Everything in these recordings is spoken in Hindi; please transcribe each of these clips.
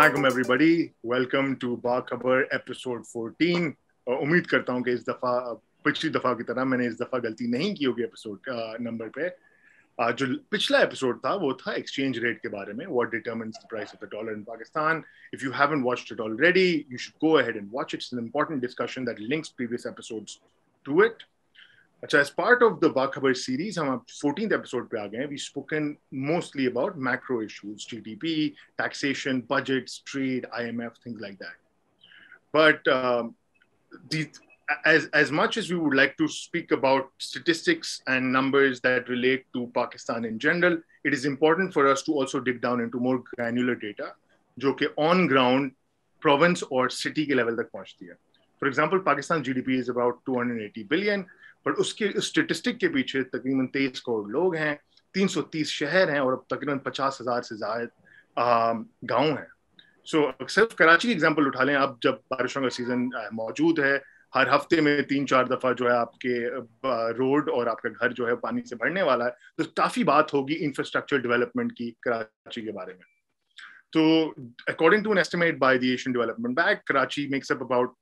Assalamualaikum everybody. Welcome to बाखबर episode 14. Uh, उम्मीद करता हूँ कि इस दफ़ा पिछली दफ़ा की तरह मैंने इस दफ़ा गलती नहीं की होगी एपिसोड नंबर पे uh, जो पिछला एपिसोड था वो था एक्सचेंज रेट के बारे में what determines price of the dollar in Pakistan if you haven't watched it already you should go ahead and watch it's an important discussion that links previous episodes to it अच्छा as part of the Bakhabar series हम अब फोर्टीन एपिसोड पे आ गए हैं we spoken mostly about macro issues GDP taxation budgets trade IMF things like that but as as much as we would like to speak about statistics and numbers that relate to Pakistan in general, it is important for us to also dig down into more granular data, जो कि on ground province or city के level तक पहुंचती है. For example, Pakistan GDP is about 280 billion. पर उसके, उस स्टेटिस्टिक के पीछे तकरीबन तेईस करोड़ लोग हैं, तीन सौ तीस शहर हैं और अब तकरीबन पचास हज़ार से ज़्यादा गाँव हैं। सो सिर्फ़ कराची की एग्जांपल उठा लें, अब जब बारिशों का सीज़न मौजूद है, हर हफ़्ते में तीन चार दफ़ा जो है आपके रोड और आपका घर जो है पानी से भरने वाला है। तो काफ़ी बात होगी इंफ्रास्ट्रक्चर डेवलपमेंट की कराची के बारे में। तो according to an estimate by the Asian development bank Karachi makes up about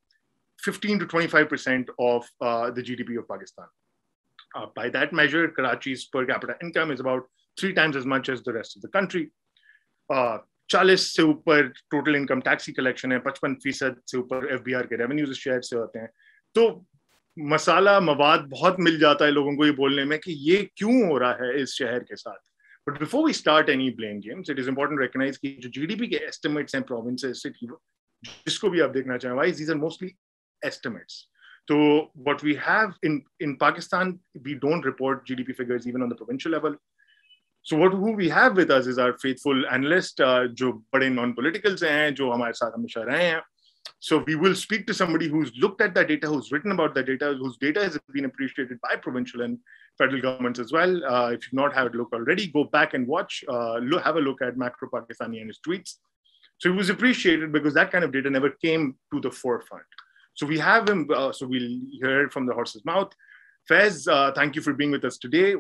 15 to 25% of uh, the GDP of Pakistan. Uh, by that measure, Karachi's per capita income is about three times as much as the rest of the country. Uh, चालीस से ऊपर टोटल इनकम टैक्स की कलेक्शन है पचपन फ़ीसद से ऊपर एफ़ बी आर के रेवेन्यूज शेयर से होते हैं तो मसाला मवाद बहुत मिल जाता है लोगों को ये बोलने में कि ये क्यों हो रहा है इस शहर के साथ but before we start any blame games it is important recognise की जो जीडीपी के एस्टिमेट्स हैं प्रोविंसेस सिटी जिसको भी आप देखना चाहें wise these are mostly estimates. So what we have in, in Pakistan, we don't report GDP figures even on the provincial level. So what who we have with us is our faithful analyst, uh, जो बड़े non-politicals हैं, जो हमारे साथ हमेशा रहे हैं. So we will speak to somebody who's looked at that data, who's written about that data, whose data has been appreciated by provincial and federal governments as well. Uh, if you've not had a look already, go back and watch, uh, look, have a look at Macro Pakistani and his tweets. So it was appreciated because that kind of data never came to the forefront. So we have him, uh, so we'll hear it from the horse's mouth. Faiz, uh, thank you for being with us today.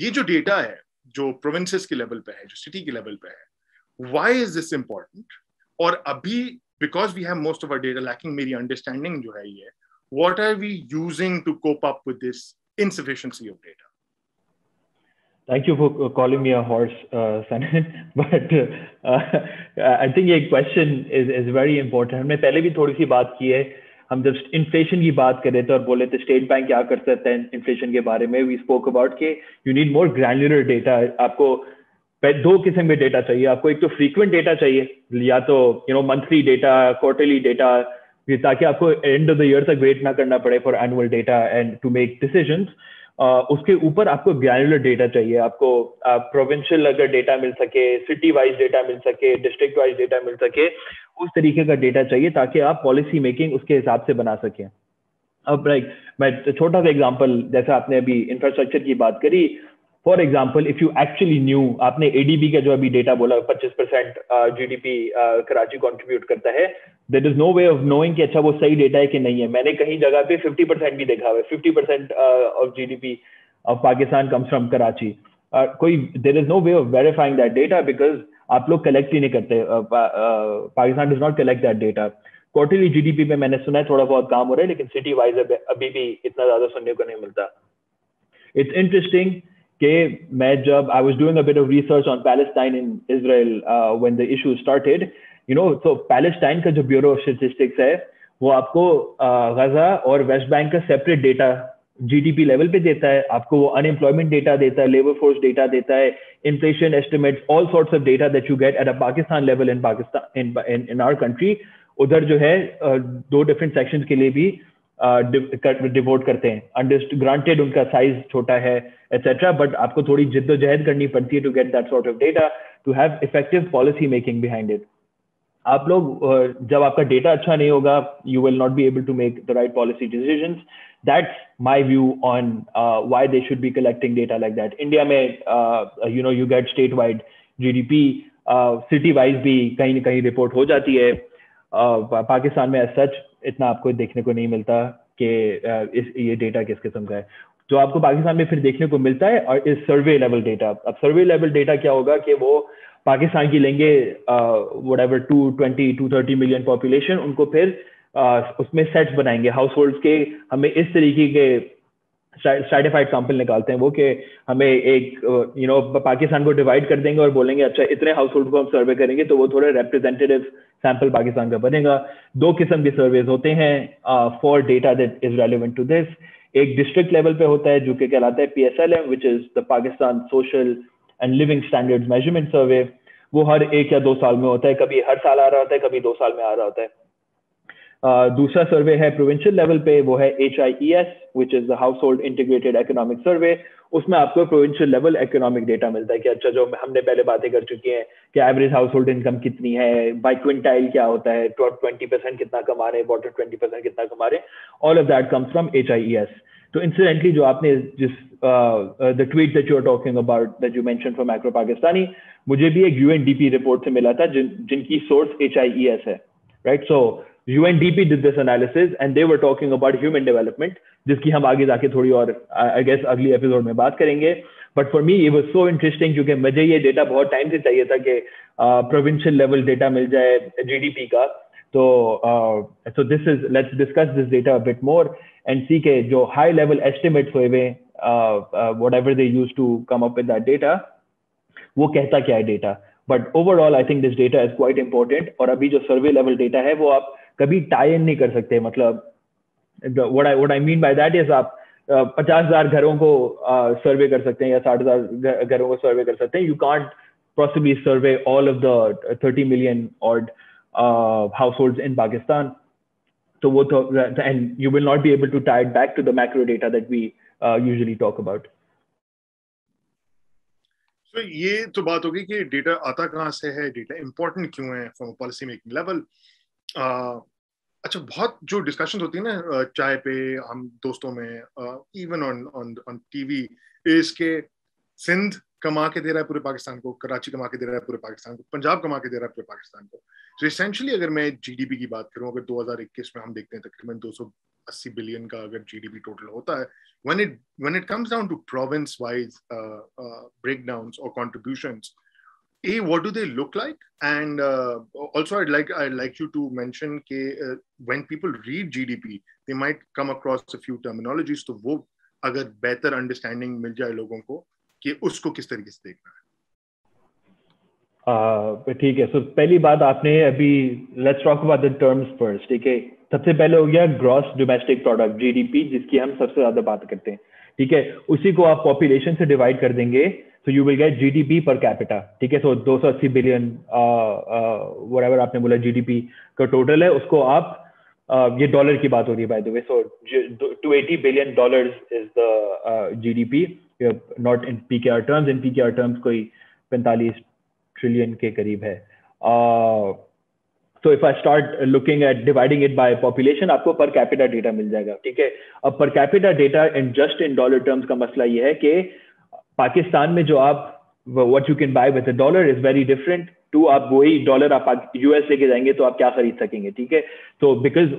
ये जो डेटा है जो प्रोविंसेस के लेवल पे है जो सिटी के लेवल पे है why is this important और अभी because we have most of our data lacking मेरी understanding जो है ये what are we using to cope up with this insufficiency of data Thank you for calling me a horse, uh, Sanan. but uh, I think ये question is is very important. हमने पहले भी थोड़ी सी बात की है हम जब इन्फ्लेशन की बात करें तो और बोले तो स्टेट बैंक क्या कर सकते हैं इन्फ्लेशन के बारे में? वी स्पोक अबाउट के you need more granular data आपको दो किस्म के डेटा चाहिए। आपको एक तो फ्रीक्वेंट डेटा चाहिए, या तो you know monthly data quarterly data ताकि आपको एंड ऑफ़ द ईयर तक वेट ना करना पड़े for annual data and to make decision उसके ऊपर आपको ग्रैनुलर डेटा चाहिए। आपको प्रोविंशियल अगर डेटा मिल सके सिटी वाइज डेटा मिल सके डिस्ट्रिक्ट वाइज डेटा मिल सके, उस तरीके का डेटा चाहिए ताकि आप पॉलिसी मेकिंग उसके हिसाब से बना सकें। अब लाइक मैं छोटा सा एग्जांपल जैसा आपने अभी इंफ्रास्ट्रक्चर की बात करी for example if you actually knew आपने एडीबी का जो अभी डेटा बोला 25 परसेंट जीडीपी कराची कंट्रीब्यूट करता है there is no way of knowing कि अच्छा वो सही डेटा है कि नहीं है। मैंने कहीं जगह पे 50 परसेंट भी देखा हुआ 50 percent of GDP of Pakistan comes from Karachi कोई there is no way of verifying that data because आप लोग कलेक्ट ही नहीं करते। Pakistan does not collect that data quarterly GDP पे मैंने सुना है, थोड़ा बहुत काम हो रहा है, लेकिन सिटी वाइज अभी भी इतना ज़्यादा सुनने को नहीं मिलता। इट्स इंटरेस्टिंग कि मैं जब I was doing a bit of research on Palestine in Israel when the issue started you know तो पैलेस्टाइन का जो ब्यूरो ऑफ़ स्टेटिस्टिक्स है, वो आपको गजा और वेस्ट बैंक का सेपरेट डेटा जीडीपी लेवल पे देता है, आपको वो अनएम्प्लॉयमेंट डेटा देता है लेबर फोर्स डेटा देता है inflation estimate all sorts of data that you get at a Pakistan level in Pakistan in in our country उधर जो है दो डिफरेंट सेक्शंस के लिए भी डिवोट करते हैं। ग्रांटेड उनका साइज़ छोटा है एटसेट्रा बट आपको थोड़ी जिद्दोजहद करनी पड़ती है to get that sort of data to have effective policy making behind it आप लोग जब आपका डेटा अच्छा नहीं होगा you will not be able to make the right policy decision that's my view on why they should be collecting data like that India में you know you get state wide G D P city wise भी कहीं ना कहीं रिपोर्ट हो जाती है। पाकिस्तान में एज सच इतना आपको देखने को नहीं मिलता कि इस ये डेटा किस किस्म का है। जो आपको पाकिस्तान में फिर देखने को मिलता है और इस सर्वे लेवल डेटा अब सर्वे लेवल डेटा क्या होगा कि वो पाकिस्तान की लेंगे whatever to twenty to thirty million population उनको फिर uh, उसमें सेट्स बनाएँगे। हाउस होल्ड के हमें इस तरीके के स्ट्राटिफाइड सैंपल निकालते हैं वो कि हमें एक यू नो पाकिस्तान को डिवाइड कर देंगे और बोलेंगे अच्छा इतने हाउस होल्ड को हम सर्वे करेंगे तो वो थोड़े रिप्रेजेंटेटिव सैंपल पाकिस्तान का बनेगा। दो किस्म के सर्वेज होते हैं for data that is relevant to this एक डिस्ट्रिक्ट लेवल पे होता है, जो कि कहलाता है P S L M which is the Pakistan social and living standard measurement survey वो हर एक या दो साल में होता है, कभी हर साल आ रहा होता है, कभी दो साल में आ रहा होता है। दूसरा सर्वे है प्रोविंशियल लेवल पे, वो है H I E S which is the household integrated economic survey उसमें आपको प्रोविंशियल लेवल इकोनॉमिक डेटा मिलता है कि अच्छा जो हमने पहले बातें कर चुकी हैं कि एवरेज हाउस होल्ड इनकम कितनी है बाई क्विंटाइल क्या होता है टॉप ट्वेंटी परसेंट कितना कमा रहे हैं बॉटम ट्वेंटी परसेंट कितना कमा रहे हैं all of that comes from H I E S तो इंसिडेंटली जो आपने जिस the tweet that you are talking about that you mention for macro Pakistani मुझे भी एक यूएनडीपी रिपोर्ट से मिला था, जिन, जिनकी source H I E S है right so UNDP did this analysis and they were talking about human development. जिसकी हम आगे जाके थोड़ी और आई गेस अगली एपिसोड में बात करेंगे। बट फॉर मी ये वाज सो इंटरेस्टिंग क्योंकि मुझे ये डेटा बहुत टाइम से चाहिए था कि प्रोविंशियल लेवल डेटा मिल जाए जीडीपी का। तो so this is let's discuss this data bit more and see के जो हाई लेवल एस्टिमेट्स हुए हुए whatever they use to come up with that data वो कहता क्या है data but overall I think this data is quite important और अभी जो सर्वे लेवल डेटा है, वो आप कभी टाई इन नहीं कर सकते मतलब what I mean by that is आप पचास हज़ार घरों को सर्वे कर सकते हैं या साठ हज़ार घरों को सर्वे कर सकते हैं। You can't possibly survey all of the thirty million odd household in Pakistan तो वो and you will not be able to tied back to the macro data that we usually talk about तो ये तो बात होगी कि डेटा आता कहाँ से है? डेटा इंपॉर्टेंट क्यों है फ्रॉम पॉलिसी मेकिंग लेवल अच्छा बहुत जो डिस्कशन होती है ना चाय पे, हम दोस्तों में even on on on TV इसके सिंध कमा के दे रहा है पूरे पाकिस्तान को, कराची कमा के दे रहा है पूरे पाकिस्तान को, पंजाब कमा के दे रहा है पूरे पाकिस्तान को। तो इसेंशियली अगर मैं जीडीपी की बात करूँ, अगर 2021 में हम देखते हैं, तकरीबन 280 बिलियन का अगर जीडीपी टोटल होता है when it when it comes down to province wise breakdowns और contributions a what do they look like? And uh, also i'd like i'd like you to mention ke, uh, when people read gdp they might come across a few terminologies. तो वो अगर बेहतर अंडरस्टैंडिंग मिल जाए लोगों को कि उसको किस तरीके से देखना है। ठीक है। सो पहली बात आपने अभी let's talk about the terms first ठीक है? सबसे पहले हो गया ग्रॉस डोमेस्टिक प्रोडक्ट जीडीपी जिसकी हम सबसे ज़्यादा बात करते हैं ठीक है? उसी को आप पॉपुलेशन से डिवाइड कर देंगे। So you will get G D P per capita ठीक है? सो दो सौ अस्सी बिलियन वर आपने बोला जी डी पी का टोटल है, उसको आप uh, ये डॉलर की बात हो रही है by the so two eighty billion dollar is the G D P not in P K R terms in P K R terms कोई पैंतालीस ट्रिलियन के करीब है. So if I start looking at dividing it by population आपको पर कैपिटा डेटा मिल जाएगा, ठीक है? अब per capita data and just in dollar terms का मसला ये है कि पाकिस्तान में जो आप what you can buy with dollar is very different to आप वही डॉलर आप यूएस लेके जाएँगे तो आप क्या खरीद सकेंगे, ठीक है? तो बिकॉज़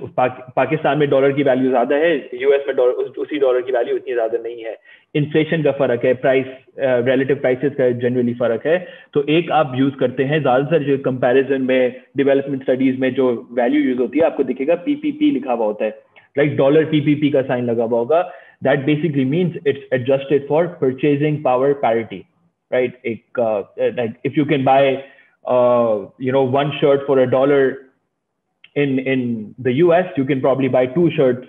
पाकिस्तान में डॉलर की वैल्यू ज़्यादा है यूएस में डॉलर उसी डॉलर की वैल्यू इतनी ज़्यादा नहीं है। इन्फ्लेशन का फ़र्क है प्राइस रिलेटिव प्राइसेस का जनरली फ़र्क है। तो एक आप यूज़ करते हैं, ज़्यादातर जो कंपैरिजन में डेवलपमेंट स्टडीज़ में जो वैल्यू यूज़ होती है, आपको दिखेगा पीपीपी लिखा हुआ होता है। राइट डॉलर पीपीपी का साइन लगा हुआ होगा। that basically means it's adjusted for purchasing power parity, right? It, uh, like if you can buy, uh, you know, one shirt for a dollar in in the US, you can probably buy two shirts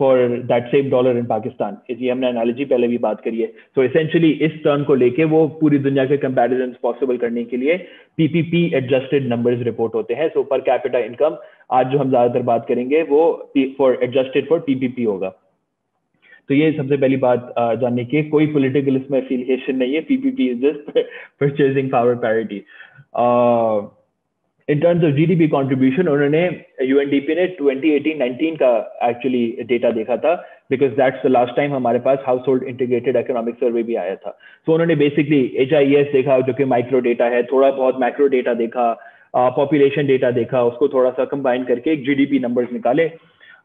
for that same dollar in Pakistan. इसी हमने एनालॉजी पहले भी बात करी है सो इसेंशियली इस टर्म को लेके वो पूरी दुनिया के कंपैरिजन पॉसिबल करने के लिए पीपीपी एडजस्टेड नंबर्स रिपोर्ट होते हैं सो पर कैपिटा इनकम आज जो हम ज्यादातर बात करेंगे वो फॉर एडजस्टेड फॉर पीपीपी होगा तो ये सबसे पहली बात जानने की कोई पॉलिटिकल इसमें एफिलिएशन नहीं है PPP is just purchasing power parity in terms of GDP contribution उन्होंने यूएनडीपी ने 2018-19 का एक्चुअली डेटा देखा था because that's the last time हमारे पास household integrated economic survey भी आया था. सो so, उन्होंने बेसिकली एचआईएस देखा जो कि माइक्रो डेटा है थोड़ा बहुत माइक्रो डेटा देखा पॉपुलेशन uh, डेटा देखा उसको थोड़ा सा कंबाइन करके एक जीडीपी नंबर्स निकाले.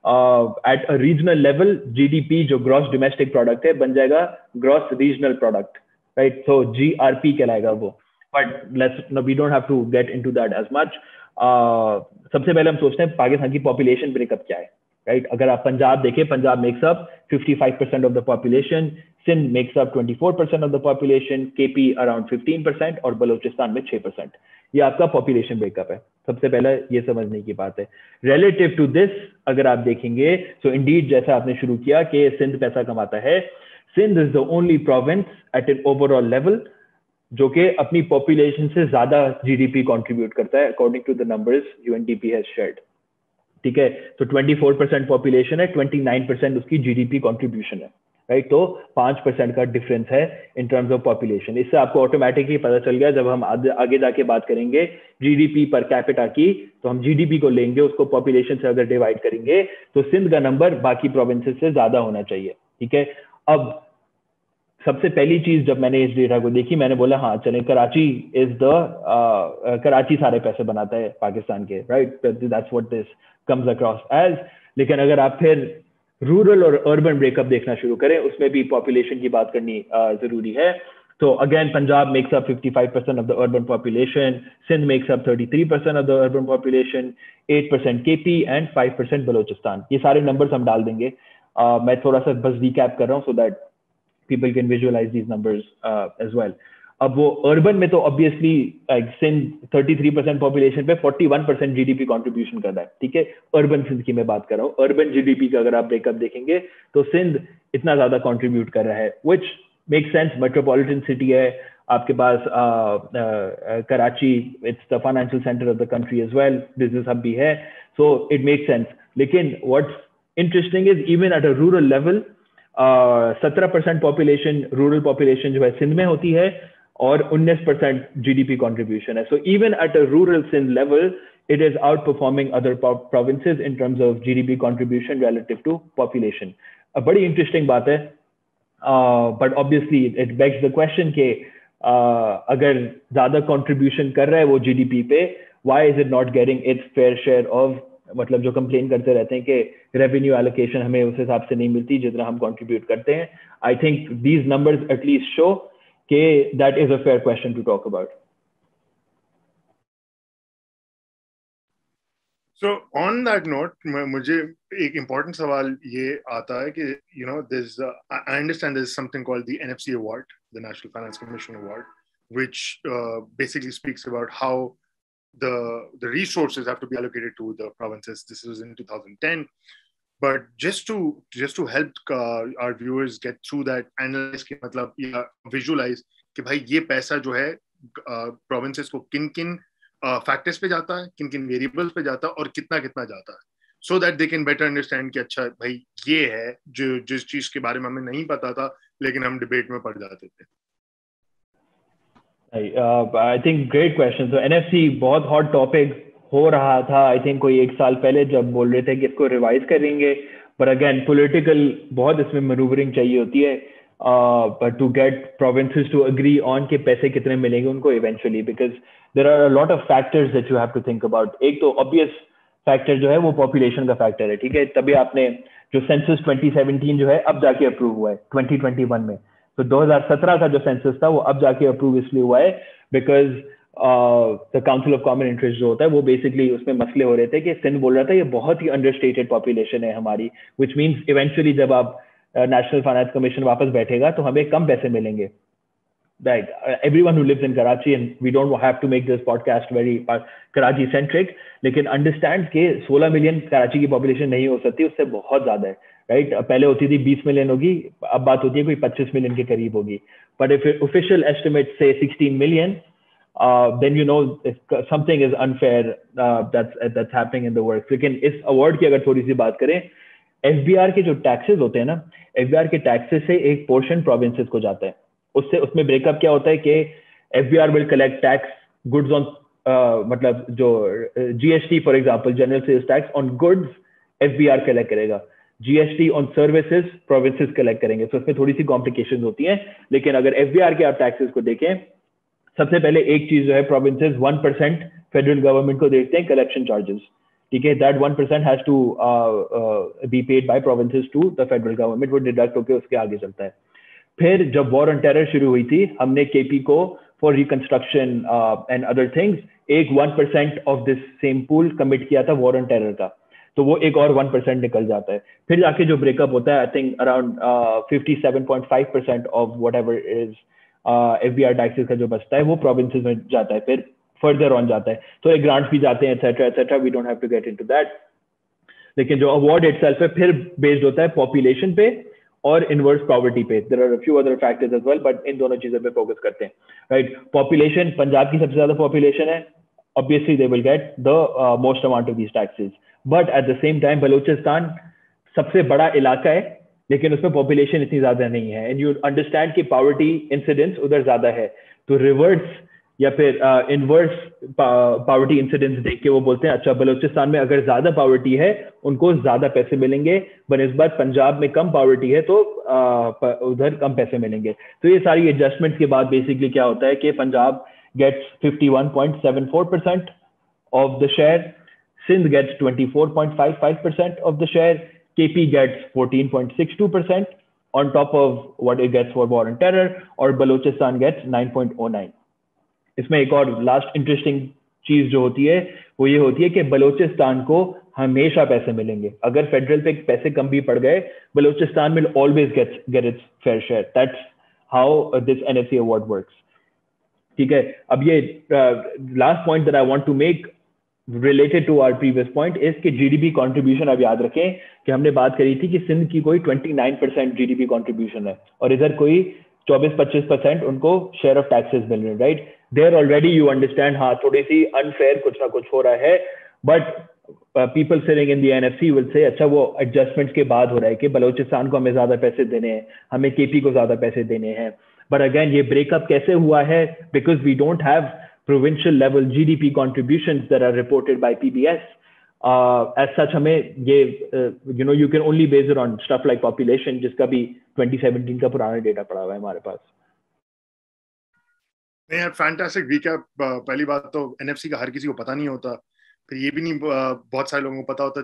At a regional level GDP जो ग्रॉस डोमेस्टिक प्रोडक्ट है, बन जाएगा gross regional product right so G R P कहलाएगा वो. But let's we don't have to get into that as much सबसे पहले हम सोचते हैं, पाकिस्तान की पॉपुलेशन ब्रेकअप क्या है? राइट अगर आप पंजाब देखें, Punjab makes up 55 percent of the population Sindh makes up 24 percent of the population KP around 15 percent और बलोचिस्तान में 6 परसेंट ये आपका पॉपुलेशन ब्रेकअप है। सबसे पहले ये समझने की बात है। रिलेटिव टू दिस अगर आप देखेंगे सो so इंडीड जैसा आपने शुरू किया कि सिंध पैसा कमाता है Sindh is the only province at an overall level जो कि अपनी पॉपुलेशन से ज़्यादा जीडीपी कंट्रीब्यूट करता है according to the numbers UNDP has shared ठीक है? तो 24 परसेंट पॉपुलेशन है 29 परसेंट उसकी जीडीपी कंट्रीब्यूशन है राइट तो पाँच परसेंट का डिफरेंस है इन टर्म्स ऑफ़ पॉपुलेशन इससे आपको ऑटोमेटिकली पता चल गया, जब हम आगे जाके बात करेंगे जीडीपी पर कैपिटा की तो हम जीडीपी को लेंगे, उसको पॉपुलेशन से अगर डिवाइड करेंगे तो सिंध का नंबर बाकी प्रोविंसेस से ज़्यादा होना चाहिए, ठीक है? अब सबसे पहली चीज़ जब मैंने इस डेटा को देखी मैंने बोला हाँ चले कराची इज़ द कराची सारे पैसे बनाता है पाकिस्तान के right that's what this comes across as लेकिन अगर आप फिर रूरल और अर्बन ब्रेकअप देखना शुरू करें उसमें भी पॉपुलेशन की बात करनी uh, ज़रूरी है। तो again Punjab makes up 55 percent of the urban population Sindh makes up 33 percent of the urban population 8 percent KP and 5 percent Balochistan ये सारे नंबर्स हम डाल देंगे। uh, मैं थोड़ा सा बस रिकैप कर रहा हूँ so that people can visualize these numbers uh, as well. अब वो अर्बन में तो ऑब्वियसली सिंध 33 परसेंट पॉपुलेशन पे 41 परसेंट जीडीपी कॉन्ट्रीब्यूशन कर रहा है ठीक है? अर्बन सिंध की मैं बात कर रहा हूँ। अर्बन जीडीपी का अगर आप ब्रेकअप देखेंगे तो सिंध इतना ज़्यादा कंट्रीब्यूट कर रहा है which make sense metropolitan city है आपके पास Karachi it's the financial centre of the country as well business hub भी है सो इट मेक सेंस लेकिन what's interesting is even at a rural level सत्रह परसेंट पॉपुलेशन रूरल पॉपुलेशन जो है सिंध में होती है और 19 परसेंट जीडीपी कॉन्ट्रीब्यूशन है so even at a rural Sindh level it is outperforming other provinces in terms of GDP contribution relative to population. A बड़ी interesting बात है uh, but obviously it begs the question कि uh, अगर ज़्यादा contribution कर रहा है वो GDP पे why is it not getting its fair share of मतलब जो कंप्लेन करते रहते हैं कि रेवेन्यू एलोकेशन हमें उस हिसाब से नहीं मिलती जितना हम कंट्रीब्यूट करते हैं। I think these numbers at least show के that is a fair question to talk about so on that note मुझे एक इंपॉर्टेंट सवाल ये आता है कि you know this I understand this something called the NFC award the national finance commission award which basically speaks about how the the resources have to be allocated to the provinces. This was in 2010. But just to just to help uh, our viewers get through that, analyze के मतलब या visualize कि भाई ये पैसा जो है provinces को किन किन फैक्टर्स पे जाता है किन किन वेरिएबल्स पे जाता है और कितना कितना जाता है so that they can better understand कि अच्छा भाई ये है जो जिस चीज़ के बारे में हमें नहीं पता था लेकिन हम डिबेट में पड़ जाते थे आई थिंक ग्रेट क्वेश्चन तो एनएफसी बहुत हॉट टॉपिक हो रहा था आई थिंक कोई एक साल पहले जब बोल रहे थे कि इसको रिवाइज करेंगे बट अगेन पॉलिटिकल बहुत इसमें मनूवरिंग चाहिए होती है but to get provinces to agree on के पैसे कितने मिलेंगे उनको eventually because there are lot of factors that you have to think about एक तो ऑब्वियस फैक्टर जो है, वो पॉपुलेशन का फैक्टर है, ठीक है? तभी आपने जो सेंसस 2017 जो है, अब जाके अप्रूव हुआ है 2021 में। तो 2017 का जो सेंसस था वो अब जाके अप्रूव इसलिए हुआ है because the council of common interest जो होता है वो बेसिकली उसमें मसले हो रहे थे कि सिंध बोल रहा था ये बहुत ही अंडरस्टेटेड पॉपुलेशन है हमारी विच मीन्स इवेंचुअली जब आप नेशनल फाइनेंस कमीशन वापस बैठेगा तो हमें कम पैसे मिलेंगे। Right uh, everyone who lives karachi and we don't have to make this podcast very uh, karachi centric लेकिन अंडरस्टैंड के 16 मिलियन कराची की पॉपुलेशन नहीं हो सकती उससे बहुत ज़्यादा है। Right right? पहले होती थी 20 मिलियन होगी, अब बात होती है कोई 25 मिलियन के करीब होगी। बट इफ़ ऑफिशियल एस्टिमेट से 16 million then you know something is unfair that's happening in the लेकिन इस अवार्ड की अगर थोड़ी सी बात करें एफबीआर के जो टैक्सेस होते हैं ना एफबीआर के टैक्सेस से एक पोर्शन प्रोविंसेस को जाता है। उससे, उसमें ब्रेकअप क्या होता है कि F B R will collect tax goods on मतलब जो GST for example general sales tax on goods F B R collect करेगा। GST on services provinces collect करेंगे। तो उसमें थोड़ी सी कॉम्प्लिकेशन होती है, लेकिन अगर FBR के आप टैक्सेस को देखें, सबसे पहले एक चीज़ जो है provinces one percent federal government को देते हैं कलेक्शन चार्जेस ठीक है? That one percent has to be paid by provinces to the federal government वो डिडक्ट होकर उसके आगे चलता है। फिर जब वॉर ऑन टेरर शुरू हुई थी, हमने केपी को for reconstruction and other things एक one percent of this same pool commit किया था वॉर ऑन टेरर का। तो वो एक और वन परसेंट निकल जाता है। फिर जाके जो ब्रेकअप होता है I think around fifty seven point five percent of whatever is F B R taxes का जो बचता है, वो प्रोविंसेस में जाता है। फिर फर्दर ऑन जाता है। तो एक ग्रांट्स भी जाते हैं etcetera etcetera we don't have to get into that लेकिन जो अवार्ड इट है, फिर बेस्ड होता है पॉपुलेशन पे और इनवर्स पॉवर्टी पे। There are few other factors as well but in दोनों चीज़ों पे फोकस करते हैं। राइट पॉपुलेशन पंजाब की सबसे ज़्यादा पॉपुलेशन है। Obviously they will get the most amount of these taxes but at the same time Balochistan सबसे बड़ा इलाका है लेकिन उसमें पॉपुलेशन इतनी ज़्यादा नहीं है। एंड यू अंडरस्टैंड कि पावर्टी इंसिडेंस उधर ज़्यादा है। तो रिवर्स या फिर इनवर्स पावर्टी इंसिडेंस देख के वो बोलते हैं अच्छा बलोचिस्तान में अगर ज़्यादा पावर्टी है उनको ज़्यादा पैसे मिलेंगे। बार पंजाब में कम पावर्टी है तो uh, उधर कम पैसे मिलेंगे। तो ये सारी एडजस्टमेंट्स के बाद बेसिकली क्या होता है कि Punjab gets 51.74 percent of the share Sindh gets 24.55 percent of the share KP gets 14.62 percent on top of what it gets for war and terror, or Balochistan gets 9.09 इसमें एक और लास्ट इंटरेस्टिंग चीज़ जो होती है, वो ये होती है कि बलोचिस्तान को हमेशा पैसे मिलेंगे। अगर फेडरल पे पैसे कम भी पड़ गए Balochistan will always get get its fair share that's how this NFC award works ठीक है? अब ये last point that I want to make related to our previous point is कि जीडीपी कंट्रीब्यूशन अब याद रखें कि हमने बात करी थी कि सिंध की कोई 29 परसेंट जीडीपी कंट्रीब्यूशन है और इधर कोई 24-25 परसेंट उनको शेयर ऑफ़ टैक्सेस मिल रहे हैं right there already you understand हाँ थोड़ी सी अनफेयर कुछ ना कुछ हो रहा है but people sitting in the NFC will say अच्छा वो एडजस्टमेंट के बाद हो रहा है कि बलोचिस्तान को हमें ज़्यादा पैसे देने हैं, हमें केपी को ज़्यादा पैसे देने हैं। बट अगेन ये ब्रेकअप कैसे हुआ है? Because we don't have provincial level GDP contributions that are reported by PBS. Uh, such, हमें ये uh, you know you can only on stuff like population जिसका भी 2017 का पुराना डेटा पड़ा हुआ है हमारे पास। नहीं फैंटास्टिक रीकैप पहली बात तो एनएफसी का हर किसी को पता नहीं होता। फिर ये भी नहीं बहुत सारे लोगों को पता होता।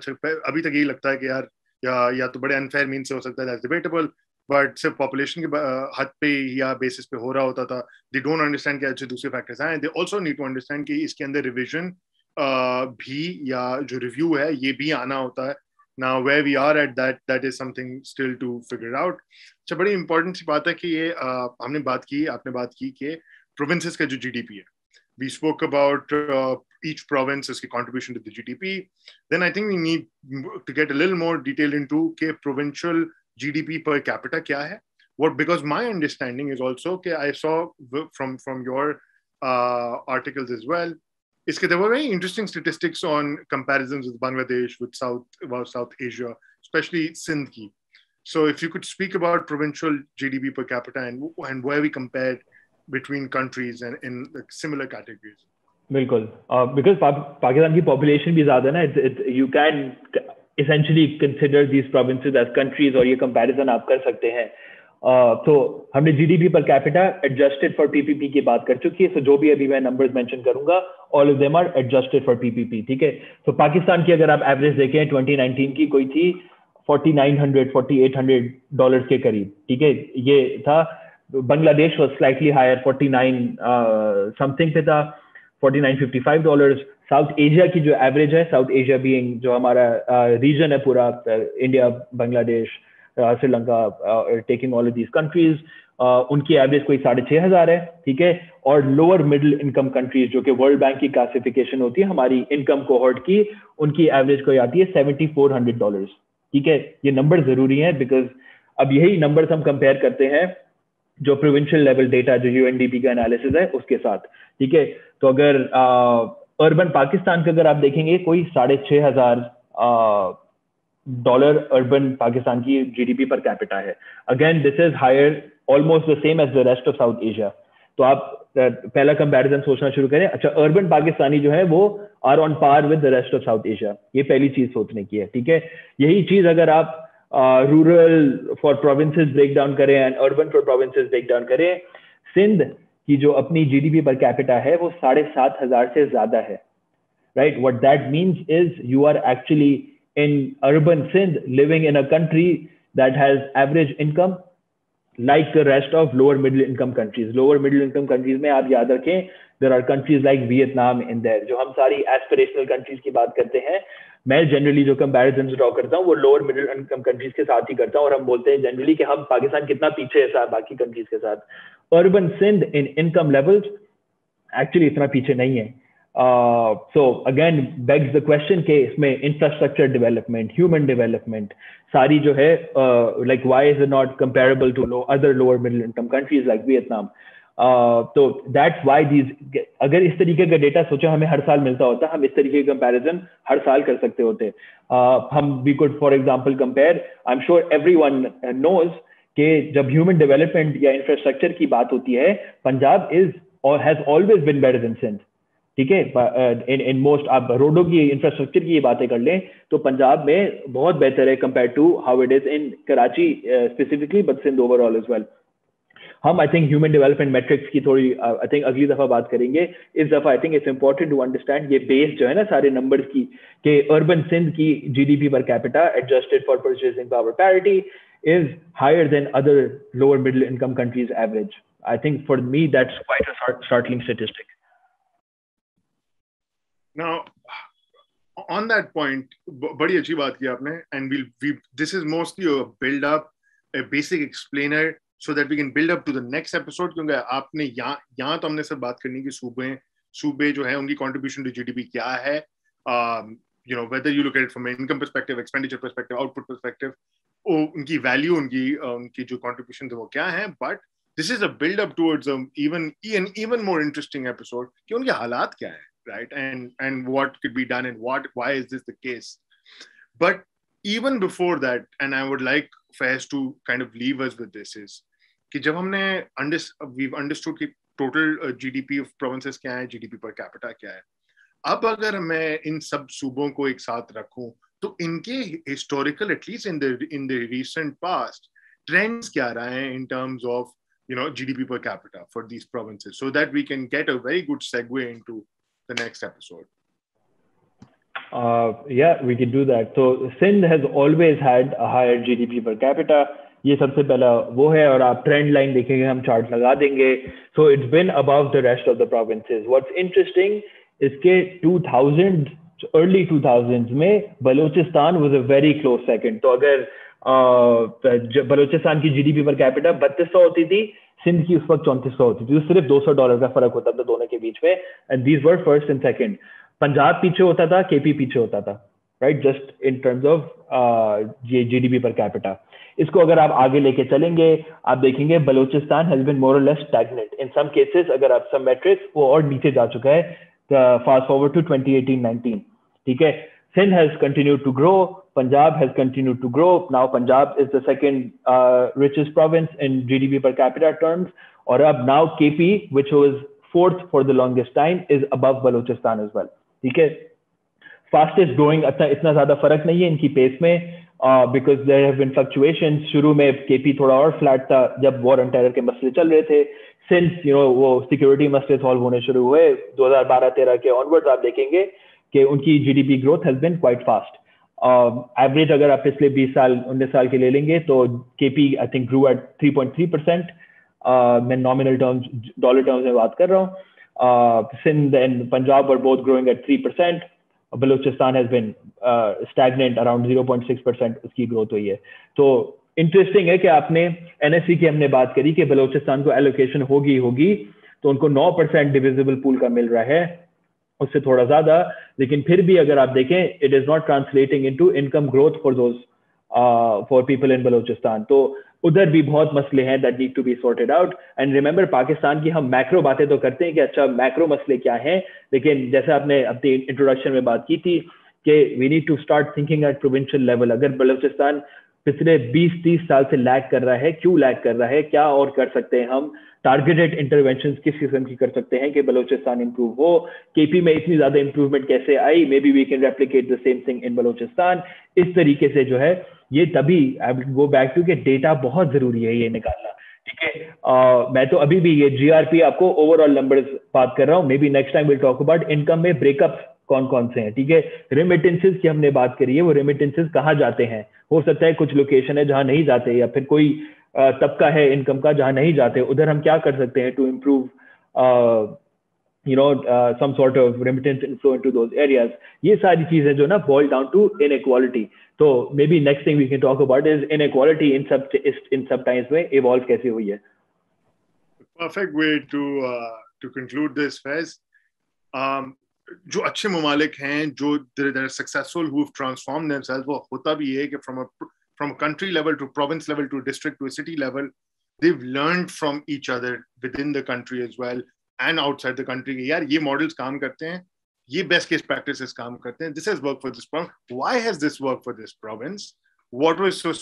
अभी तक यही लगता है कि यार या या तो बड़े अनफेयर मीन से हो सकता है डिबेटेबल बट सिर्फ़ पॉपुलेशन के हद पे या बेसिस पे हो रहा होता था। दे डोंट अंडरस्टैंड कि अच्छे दूसरे फैक्टर्स आए they also need to understand कि इसके अंदर रिविजन भी या जो रिव्यू है, ये भी आना होता है। ना way we are at that that is something still to figure out अच्छा बड़ी इंपॉर्टेंट सी बात है कि ये हमने बात की, आपने बात की कि प्रोविंसेस का जो जी डी पी है। We spoke about each province उसकी contribution to the G D P then I think we need to get a lil more detail into के GDP per capita kya hai? What because my understanding is also okay. I saw from from your uh, articles as well. Is there were very interesting statistics on comparisons with Bangladesh, with South about South Asia, especially Sindh. So if you could speak about provincial GDP per capita and and where we compared between countries and in like, similar categories. बिल्कुल बिकॉज पाकिस्तान की पॉपुलेशन भी ज्यादा ना you can essentially consider these provinces as countries और ये comparison आप कर सकते हैं। uh, तो हमने जीडीपी पर कैपिटा एडजस्टेड फॉर पीपीपी की बात कर चुकी है so जो भी अभी मैं नंबर्स मेंशन करूँगा all of them are adjusted for PPP ठीक है? तो पाकिस्तान की अगर आप एवरेज देखें 2019 की कोई थी 4900 4800 डॉलर्स के करीब ठीक है? ये था। Bangladesh was slightly higher 49 something पे था 4955 डॉलर्स साउथ एशिया की जो एवरेज है साउथ एशिया बीइंग जो हमारा रीजन है पूरा India Bangladesh Sri Lanka taking all these countries उनकी एवरेज कोई साढ़े छह हज़ार है, ठीक है? और लोअर मिडिल इनकम कंट्रीज़ जो कि वर्ल्ड बैंक की क्लासिफिकेशन होती है, हमारी इनकम कोहर्ट की, उनकी एवरेज कोई आती है सेवेंटी फोर हंड्रेड डॉलर ठीक है? ये नंबर ज़रूरी है बिकॉज़ अब यही नंबर हम कंपेयर करते हैं, जो प्रोविंशियल लेवल डेटा जो यूएनडीपी का एनालिसिस है, उसके साथ, ठीक है? तो अगर अर्बन पाकिस्तान का अगर आप देखेंगे, कोई साढ़े छह हज़ार डॉलर अर्बन पाकिस्तान की जीडीपी पर कैपिटा है। Again this is higher almost the same as the rest of South Asia तो आप पहला कंपैरिजन सोचना शुरू करें। अच्छा अर्बन पाकिस्तानी जो है, वो are on par with the rest of South Asia ये पहली चीज़ सोचने की है, ठीक है? यही चीज़ अगर आप rural for provinces break down करें and urban for provinces break down करें, सिंध की जो अपनी जीडीपी पर कैपिटा है, वो साढ़े सात हज़ार से ज़्यादा है। Right what that means is you are actually in urban Sindh living in a country that has average income like the rest of lower middle income countries lower middle income countries में आप याद रखें there are countries like Vietnam in their जो हम सारी एस्पिरेशनल कंट्रीज़ की बात करते हैं मैं जनरली जो कंपैरिजन ड्रॉ करता हूँ, वो लोअर मिडिल इनकम कंट्रीज़ के साथ ही करता हूँ और हम बोलते हैं जनरली कि हम पाकिस्तान कितना पीछे है बाकी कंट्रीज़ के साथ। Urban Sindh in income levels actually इतना पीछे नहीं है। So again begs the question के इसमें इंफ्रास्ट्रक्चर डेवलपमेंट ह्यूमन डेवलपमेंट सारी जो है like why is not comparable to other lower middle income countries like Vietnam तो दैट्स वाई दीज अगर इस तरीके का डेटा सोचो हमें हर साल मिलता होता हम इस तरीके का कंपैरिजन हर साल कर सकते होते। uh, हम we could for example compare I am sure everyone knows कि जब ह्यूमन डेवलपमेंट या इंफ्रास्ट्रक्चर की बात होती है पंजाब इज़ और has always been better than Sindh. ठीक है? इन इन मोस्ट आप रोडों की इंफ्रास्ट्रक्चर की ये बातें कर लें तो पंजाब में बहुत बेहतर है compare to how it is in Karachi specifically but Sindh overall is well हम I think human development metrics की थोड़ी आई थिंक अगली दफ़ा बात करेंगे। इस दफ़ा I think it's important to understand ये बेस जो है ना, सारे नंबर्स की, कि अर्बन सिंध की GDP per capita adjusted for purchasing power parity is higher than other lower middle income countries average I think for me that's quite a startling statistic. Now, on that point बड़ी अच्छी बात की आपने and we'll, we, this is mostly a build up so that we can build up to the next episode क्योंकि आपने यहाँ यहाँ तो हमने सब बात करनी की सूबे सूबे जो है उनकी कॉन्ट्रीब्यूशन टू जीडीपी क्या है you know whether you look from income perspective expenditure perspective output perspective उनकी वैल्यू उनकी uh, उनकी जो कॉन्ट्रीब्यूशन थे वो क्या है? But this is a build up towards even an even more interesting episode कि उनके हालात क्या है right? And and what could be done and what why is this the case? But even before that and i would like Faiz to kind of leave us with this is कि जब हमने अंडरस्टूड की टोटल जीडीपी ऑफ़ प्रोविंसेस क्या है जीडीपी पर कैपिटा क्या है, अब अगर मैं इन सब सूबों को एक साथ रखूँ तो इनके historical at least in the in the recent past trends क्या रहे हैं in terms of you know GDP per capita for these provinces so that we can get a very good segue into the next episode uh yeah, we can do that. So, sindh has always had a higher gdp per capita. ये सबसे पहला वो है और आप ट्रेंड लाइन देखेंगे, हम चार्ट लगा देंगे। So it's been above the rest of the provinces what's interesting इसके 2000 अर्ली 2000s में Balochistan was a very close second तो अगर बलूचिस्तान की जीडीपी पर कैपिटा बत्तीस सौ होती थी, सिंध की उस वक्त चौंतीस सौ होती थी। तो सिर्फ़ 200 डॉलर का फ़र्क होता था दोनों के बीच में। And these were first and second Punjab पीछे होता था, केपी पीछे होता था। Right just in terms of D P per capita इसको अगर आप आगे लेके चलेंगे आप देखेंगे Balochistan has been more less stagnant in some cases अगर आप सम मैट्रिक्स वो और नीचे जा चुका है फास्ट फॉरवर्ड टू 2018-19 ठीक है has continued to grow. Punjab has continued to grow. Now Punjab is the second uh, richest province in GDP per capita terms. और अब now KP, which was fourth for the longest time, is above Balochistan as well. ठीक है फास्टेस्ट ग्रोइंग इतना इतना ज़्यादा फ़र्क नहीं है इनकी पेस में because there have been fluctuation शुरू में केपी थोड़ा और फ्लैट था, जब वॉर एंड टेरर के मसले चल रहे थे। सिंस यू नो वो सिक्योरिटी मसले सॉल्व होने शुरू हुए 2012-13 के ऑनवर्ड्स आप देखेंगे कि उनकी GDP growth has been quite fast average अगर आप पिछले 20 साल 19 साल के ले लेंगे तो KP I think grew at 3.3 percent मैं नॉमिनल टर्म्स डॉलर टर्म्स में बात कर रहा हूँ। Sindh and Punjab are both growing at 3 percent Balochistan has been stagnant around 0.6 percent उसकी ग्रोथ हुई है। तो इंटरेस्टिंग है कि आपने एनएससी की हमने बात करी कि बलूचिस्तान को एलोकेशन होगी होगी तो उनको 9 परसेंट डिविजिबल पूल का मिल रहा है, उससे थोड़ा ज़्यादा, लेकिन फिर भी अगर आप देखें it is not translating into income growth for those for people in Balochistan. तो उधर भी बहुत मसले हैं that need to be sorted out and remember Pakistan की हम मैक्रो बातें तो करते हैं कि अच्छा मैक्रो मसले क्या हैं? लेकिन जैसे आपने अपनी इंट्रोडक्शन में बात की थी कि we need to start thinking at provincial level अगर बलोचिस्तान पिछले 20-30 साल से लैग कर रहा है। क्यों लैग कर रहा है? क्या और कर सकते हैं हम? टारगेटेड इंटरवेंशन किस किस्म की कर सकते हैं कि बलोचिस्तान इंप्रूव हो? केपी में इतनी ज़्यादा इंप्रूवमेंट कैसे आई? Maybe we can replicate the same thing in Balochistan. इस तरीके से जो है, ये तभी आई गो बैक टू के डेटा बहुत ज़रूरी है ये निकालना। ठीक है? मैं तो अभी भी ये जीआरपी आपको ओवरऑल नंबर्स बात कर रहा हूँ। Maybe next time will talk about income में ब्रेकअप कौन कौन से हैं ठीक है? रेमिटेंसेज की हमने बात करी है वो रेमिटेंसेज कहाँ जाते हैं? हो सकता है कुछ लोकेशन है जहाँ नहीं जाते या फिर कोई तबका है इनकम का जहाँ नहीं जाते। उधर हम क्या कर सकते हैं to improve you know some sort of remittance inflow into those areas ये सारी चीज़ें जो ना बॉइल डाउन टू इन तो maybe next thing we can talk about is इन इन सब इन सब टाइम्स में इवॉल्व कैसे हुई है? Perfect way to uh, to conclude this phase um जो अच्छे ममालिक हैं, जो they're successful who've transformed themselves, वो होता भी है कि from a country level to province level to district to a city level, they've learned from each other within the country as well and outside the country के यार ये मॉडल्स काम करते हैं, ये बेस्ट केस प्रैक्टिसेस काम करते हैं this has work for this province why has this work for this province what was so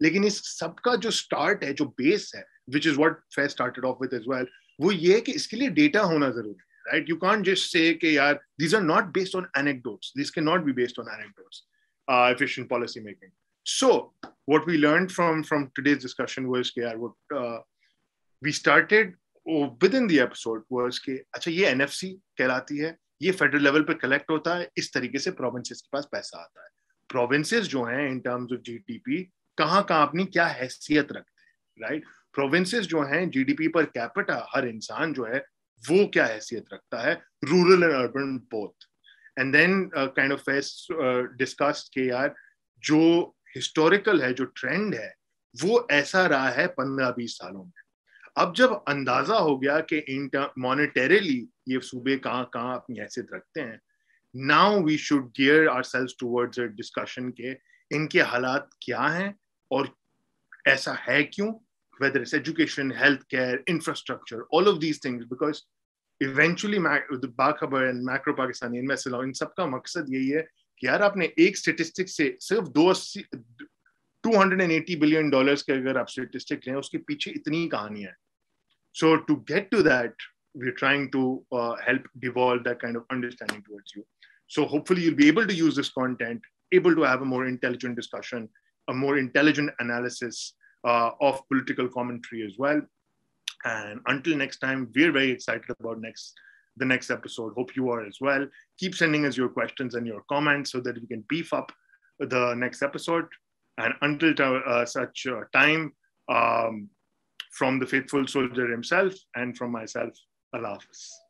लेकिन इस सबका जो स्टार्ट है, जो बेस है which is what fair started off with as well वो ये है कि इसके लिए डेटा होना ज़रूरी है। राइट यू कांट जस्ट से कि यार these are not based on anecdotes this can not be based on anecdotes efficient policy making. So what we learned from from today's discussion was यार what uh, we started with in the episode was कि अच्छा ये एनएफसी कहलाती है ये फेडरल लेवल पे कलेक्ट होता है इस तरीके से प्रोविंसेस के पास पैसा आता है. प्रोविंसेस जो हैं इन टर्म्स ऑफ़ जीडीपी कहाँ कहाँ अपनी क्या हैसियत रखते हैं राइट प्रोविंसेस जो हैं जीडीपी पर कैपिटा हर इंसान जो है वो क्या हैसियत रखता है? Rural and urban both and then kind of discuss के यार जो हिस्टोरिकल है जो ट्रेंड है वो ऐसा रहा है पंद्रह बीस सालों में। अब जब अंदाज़ा हो गया कि मॉनिटरीली ये सूबे कहाँ कहाँ अपनी हैसियत रखते हैं now we should gear ourselves towards discussion के इनके हालात क्या हैं और ऐसा है क्यों? Whether it's education, healthcare, infrastructure, all of these things, because eventually the बाखबर and macro Pakistani इनमें इन सबका मकसद यही है कि यार आपने एक स्टेटिस्टिक से सिर्फ़ दो अस्सी 280 बिलियन डॉलर्स के अगर आप स्टेटिस्टिक लें उसके पीछे इतनी कहानियाँ हैं So to get to that, we're trying to uh, help devolve that kind of understanding towards you. So hopefully you'll be able to use this content, able to have a more intelligent discussion, a more intelligent analysis uh, of political commentary as well. And until next time, we're very excited about next the next episode. Hope you are as well. Keep sending us your questions and your comments so that we can beef up the next episode. And until uh, such uh, time, um, from the faithful soldier himself and from myself. Allah Hafiz.